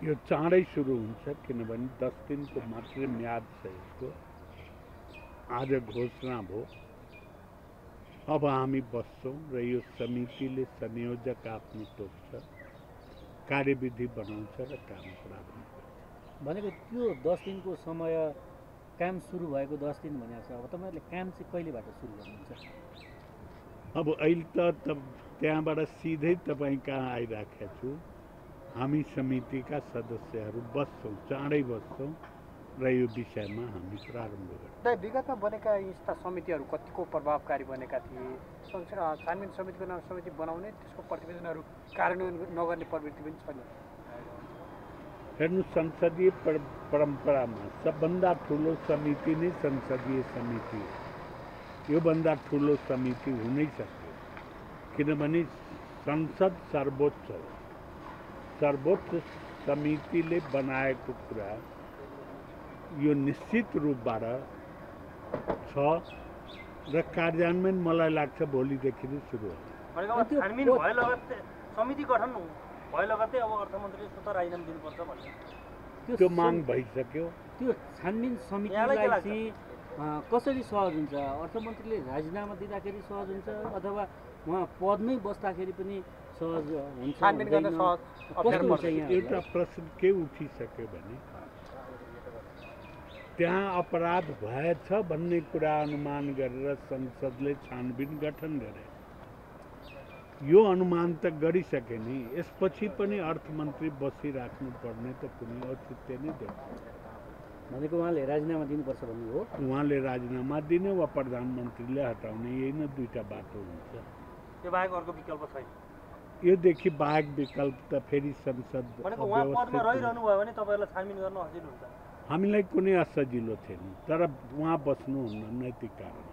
यो चाँडै सुरु हुन्छ किनभने दस दिनको मात्रै म्याद छ यसको। आज घोषणा भयो। अब हामी बस्छौँ र यो समितिले संयोजक आफ्नो तोक्छ कार्यविधि बनाउँछ र काम गर्छ। भनेको त्यो दस दिनको समय काम सुरु भएको दस दिन भनेको छ। अब तपाईँहरूले काम चाहिँ कहिलेबाट सुरु गर्नुहुन्छ? अब अहिले त त्यहाँबाट सिधै तपाईँ कहाँ आइराखेका छु? हामी समितिका सदस्यहरू बस्छौँ चाँडै बस्छौँ र यो विषयमा हामी प्रारम्भ गर्छौँ। विगतमा बनेका यस्ता समितिहरू कतिको प्रभावकारी बनेका थिए? छानबिन समितिको नाम समिति बनाउने त्यसको प्रतिवेदनहरू कार्यान्वयन नगर्ने प्रवृत्ति पनि छ नि। हेर्नु संसदीय पर परम्परामा सबभन्दा ठुलो समिति नै संसदीय समिति हो। योभन्दा ठुलो समिति हुनै सक्यो। किनभने संसद सर्वोच्च हो। सर्वोच्च समितिले बनाएको कुरा यो निश्चित रूपबाट छ र कार्यान्वयन मलाई लाग्छ भोलिदेखि नै सुरु हुन्छ त्यो माग भइसक्यो। त्यो छानबिन समितिलाई? चाहिँ कसरी सहज हुन्छ? अर्थमन्त्रीले राजीनामा दिँदाखेरि सहज हुन्छ अथवा उहाँ पदमै बस्दाखेरि पनि सहज हुन्छ एउटा प्रश्न के उठिसक्यो भने त्यहाँ अपराध भएछ भन्ने कुरा अनुमान गरेर संसदले छानबिन गठन गरे। यो अनुमान त गरिसके नि। यसपछि पनि अर्थमन्त्री बसिराख्नु पर्ने त कुनै औचित्य नै देख्छ भनेको उहाँले राजीनामा दिनुपर्छ भन्ने हो। उहाँले राजीनामा दिने वा प्रधानमन्त्रीले हटाउने यही नै दुईवटा बाटो हुन्छ। त्यो बाहेक अर्को विकल्प छैन। योदेखि बाहेक विकल्प त फेरि संसद भनेको उहाँ पदमा अव्यवस्थित हुन्छ। रहिरहनु भयो भने तपाईँहरूलाई छानबिन गर्न सजिलो हुन्छ। हामीलाई कुनै असजिलो थिएन तर उहाँ बस्नुहुन्न नैतिक कारण